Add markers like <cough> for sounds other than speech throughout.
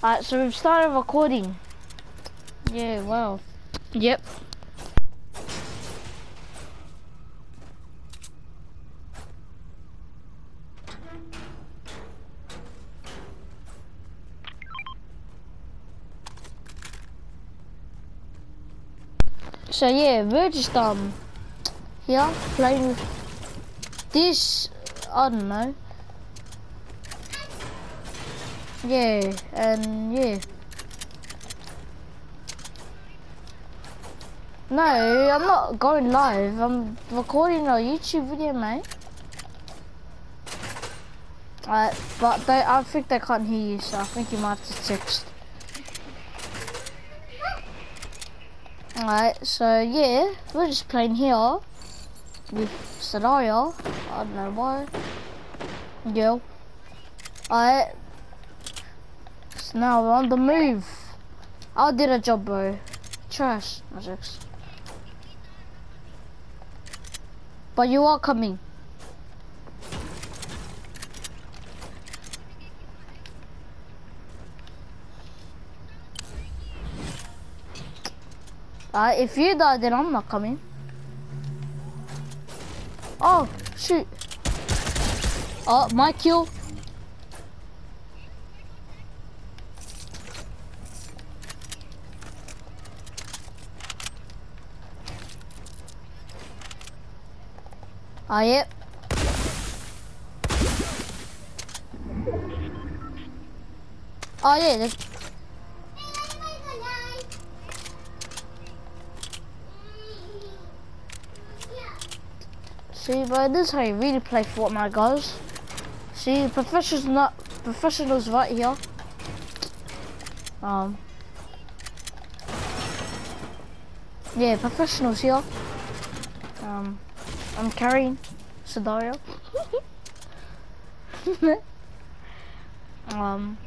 Alright, so we've started recording. Yeah, wow. Yep. So yeah, we're just um here playing with this I don't know. Yeah, and yeah. No, I'm not going live. I'm recording a YouTube video, mate. Uh, but they, I think they can't hear you, so I think you might have to text. Alright, so yeah, we're just playing here with Sydaria. I don't know why. Yo. Alright. Now we're on the move. I did a job, bro. Trash. But you are coming. Uh, if you die, then I'm not coming. Oh, shoot. Oh, my kill. Ah, yep. Oh, yeah, there's See, but this is how you really play Fortnite, guys. See, professionals not professionals right here. Um. Yeah, professionals here. Um, I'm carrying Sydaria. <laughs> um.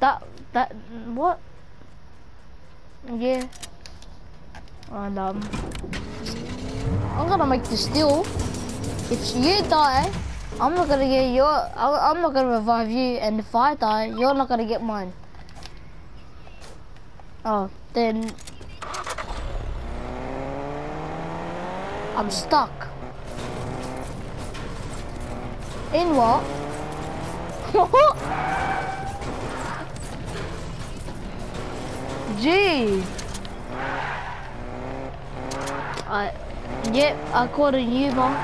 That that what? Yeah. And um. I'm gonna make this deal. If you die, I'm not gonna get your. I'm not gonna revive you, and if I die, you're not gonna get mine. Oh, then I'm stuck. In what? <laughs> Gee. I. Yep, I caught a you, mom.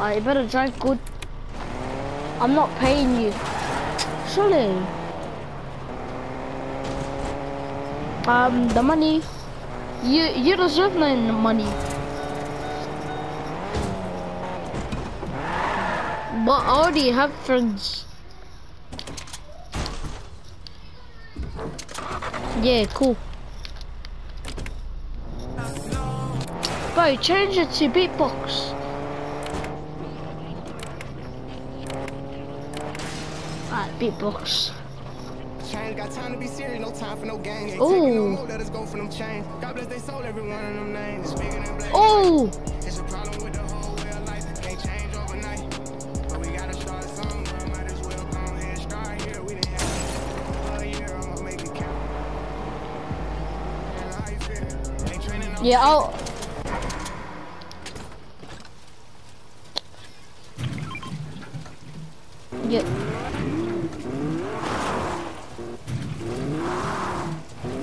I better drive good. I'm not paying you. Surely. Um, the money. You you deserve no money. But I already have friends. Yeah, cool. Bro, change it to beatbox. Alright, beatbox. Chain got time to be serious, no time for no games. Ooh. no let us go for them chains. God bless they soul, every one of them names. It's bigger than black. Oh, It's a problem with the whole yeah, I'll. Yep.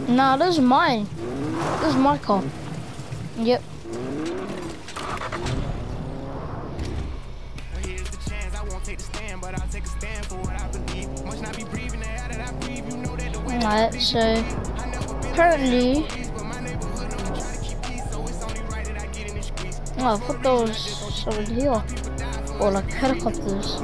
Nah, this is mine. This is my car. Yep. Here's the chance, I won't take the stand, but I'll take a stand for what I believe. Must not be breathing the air that I breathe. You know that the way I Alright, so I oh, I thought was someone here. Or like helicopters.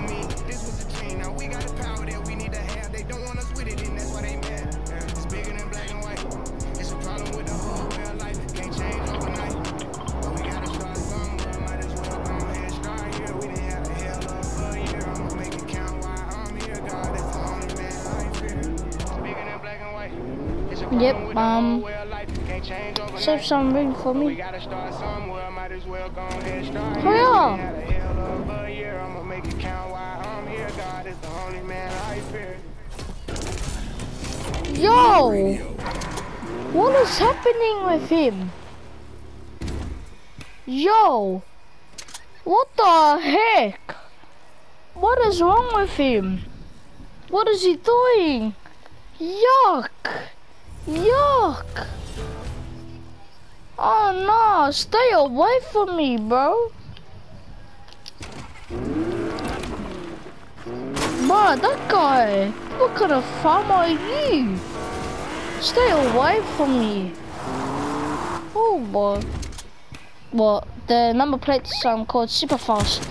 Yep, um, Save some room for me. gotta start somewhere, might as well go ahead start. Hurry up. We had a hell of a year, I'ma make it count while I'm here. God is the only man I fear. Yo! What is happening with him? Yo! What the heck? What is wrong with him? What is he doing? Yuck! Yuck! Oh no, stay away from me, bro. Bro, that guy, what kind of farmer are you? Stay away from me. Oh boy. What? The number plate's um, called Super Fast.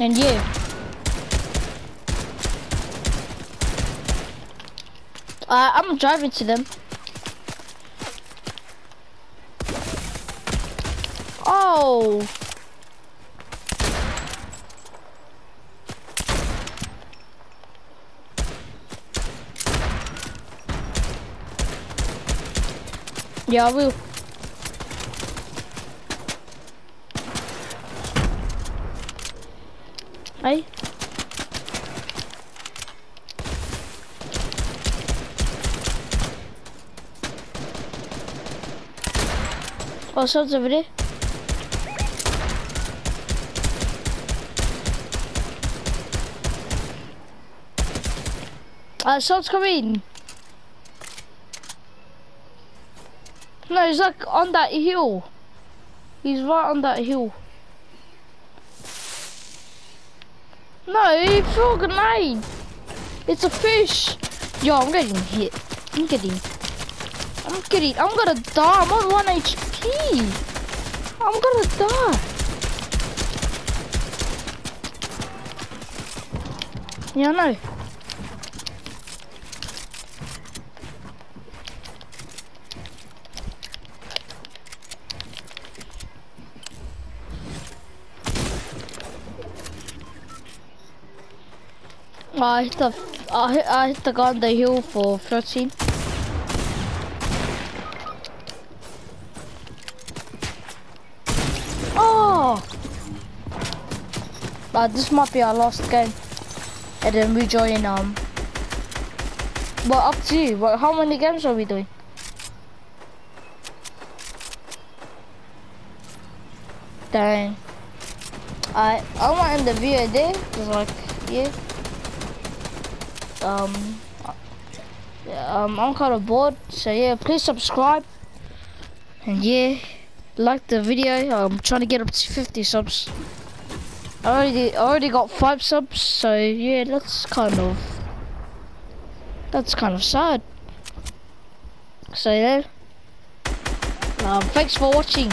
And yeah. Uh, I'm driving to them. Oh! Yeah, will. Hey. Oh, someone's over there. Uh, someone's coming. No, he's like on that hill. He's right on that hill. No, he threw a grenade. It's a fish. Yo, I'm getting hit. I'm getting. I'm getting. I'm gonna die. I'm on one HP. I'm gonna die. Yeah, I know. I hit the I hit, I hit the guy on the hill for 13. Oh! Uh, this might be our last game. And then we join um well up to you. Well, how many games are we doing? Dang. I I want to end the video there. Cause like yeah um, um, I'm kind of bored, so yeah, please subscribe, and yeah, like the video. I'm trying to get up to 50 subs. I already, I already got five subs, so yeah, that's kind of, that's kind of sad. So yeah, um, thanks for watching.